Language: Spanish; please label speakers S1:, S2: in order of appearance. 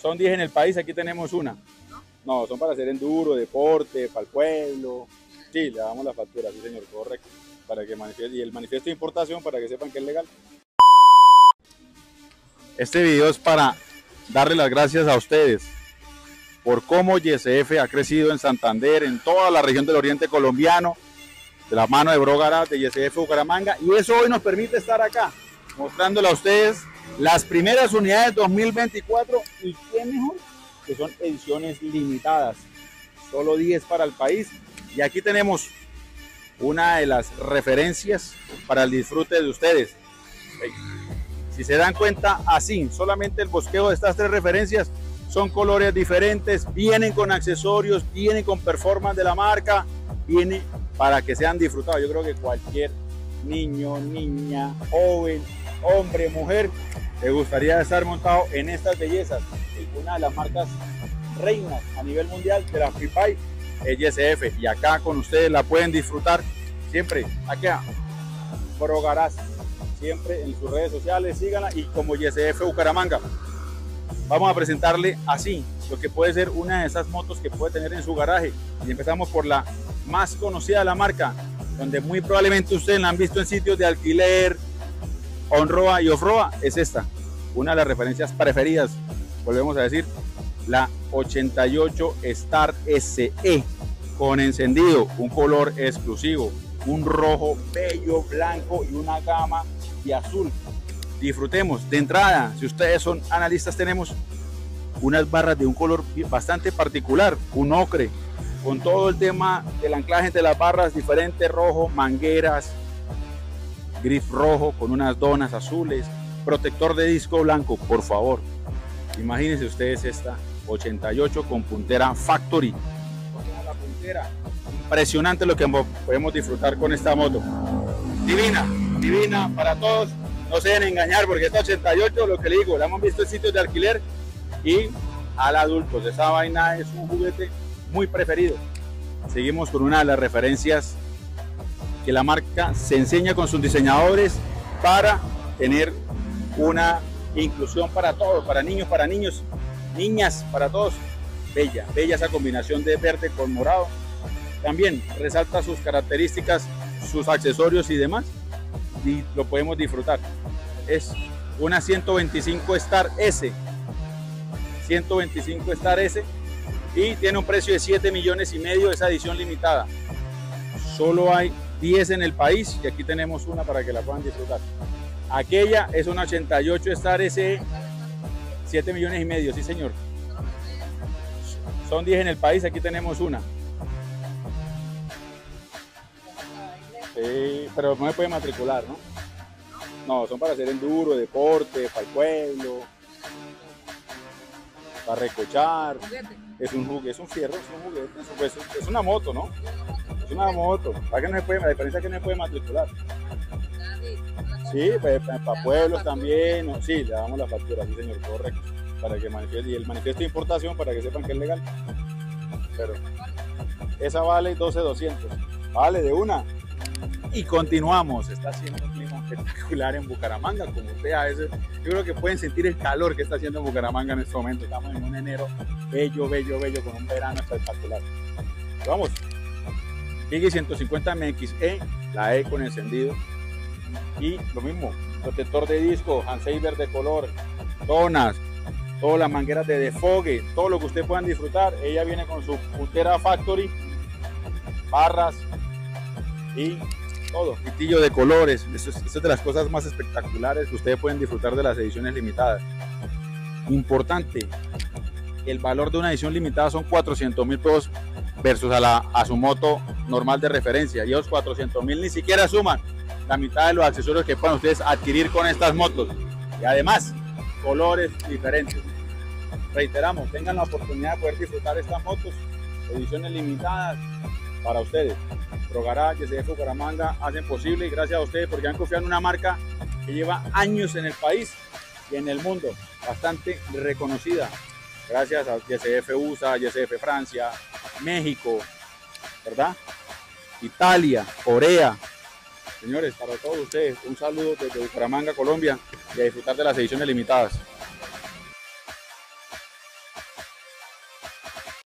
S1: Son 10 en el país, aquí tenemos una. No, son para hacer enduro, deporte, para el pueblo. Sí, le damos la factura, sí señor, correcto. Para que y el manifiesto de importación para que sepan que es legal. Este video es para darle las gracias a ustedes por cómo YSF ha crecido en Santander, en toda la región del oriente colombiano, de la mano de Brogaras, de YSF Bucaramanga, y eso hoy nos permite estar acá, mostrándole a ustedes las primeras unidades 2024 y qué mejor que son ediciones limitadas, solo 10 para el país, y aquí tenemos una de las referencias para el disfrute de ustedes. Si se dan cuenta, así, solamente el bosqueo de estas tres referencias son colores diferentes, vienen con accesorios, vienen con performance de la marca, viene para que sean disfrutados. Yo creo que cualquier niño, niña, joven, hombre, mujer, le gustaría estar montado en estas bellezas. Una de las marcas reinas a nivel mundial de la Free es YSF y acá con ustedes la pueden disfrutar siempre acá Progarás siempre en sus redes sociales síganla y como YSF Bucaramanga vamos a presentarle así lo que puede ser una de esas motos que puede tener en su garaje. Y empezamos por la más conocida de la marca, donde muy probablemente ustedes la han visto en sitios de alquiler, on-roa y off-roa, es esta, una de las referencias preferidas, volvemos a decir, la 88 Star SE, con encendido, un color exclusivo, un rojo bello, blanco y una gama de azul disfrutemos. De entrada, si ustedes son analistas, tenemos unas barras de un color bastante particular, un ocre, con todo el tema del anclaje de las barras diferente, rojo, mangueras, grip rojo con unas donas azules, protector de disco blanco, por favor. Imagínense ustedes esta 88 con puntera Factory. Impresionante lo que podemos disfrutar con esta moto. Divina, divina para todos no se deben engañar porque esta 88, lo que le digo, la hemos visto en sitios de alquiler y al adultos. Esa vaina es un juguete muy preferido. Seguimos con una de las referencias que la marca se enseña con sus diseñadores para tener una inclusión para todos, para niños, para niños, niñas, para todos. Bella, bella esa combinación de verde con morado. También resalta sus características, sus accesorios y demás y lo podemos disfrutar. Es una 125 Star S. 125 Star S y tiene un precio de 7 millones y medio, esa edición limitada. Solo hay 10 en el país y aquí tenemos una para que la puedan disfrutar. Aquella es una 88 Star S 7 millones y medio, sí señor. Son 10 en el país, aquí tenemos una. Sí, pero no me puede matricular, ¿no? No, son para hacer enduro, deporte, para el pueblo, para recochar. Es un juguete, es un fierro, es un juguete, es, una moto, ¿no? Una moto. ¿Para que no se puede, la diferencia es que no se puede matricular. Sí, pues, para, pueblos también. Sí, le damos la factura, sí señor, correcto. Para que manifieste, y el manifiesto de importación para que sepan que es legal. Pero esa vale 12,200. Vale, de una y continuamos. Está haciendo un clima espectacular en Bucaramanga, como usted a veces, yo creo que pueden sentir el calor que está haciendo en Bucaramanga en este momento. Estamos en un enero bello, bello, bello, con un verano espectacular. Vamos. Biggie 150 MXE, la E con encendido. Y lo mismo, protector de disco, handsaver de color, donas, todas las mangueras de defogue, todo lo que ustedes puedan disfrutar. Ella viene con su puntera factory, barras y todo, pitillo de colores, eso es, de las cosas más espectaculares que ustedes pueden disfrutar de las ediciones limitadas. Importante, el valor de una edición limitada son 400 mil pesos versus a su moto normal de referencia. Y esos 400 mil ni siquiera suman la mitad de los accesorios que puedan ustedes adquirir con estas motos. Y además, colores diferentes. Reiteramos, tengan la oportunidad de poder disfrutar estas motos, ediciones limitadas para ustedes. Progará, YSF Bucaramanga hacen posible y gracias a ustedes porque han confiado en una marca que lleva años en el país y en el mundo, bastante reconocida. Gracias a YSF USA, YSF Francia, México, ¿verdad? Italia, Corea. Señores, para todos ustedes, un saludo desde Bucaramanga, Colombia y a disfrutar de las ediciones limitadas.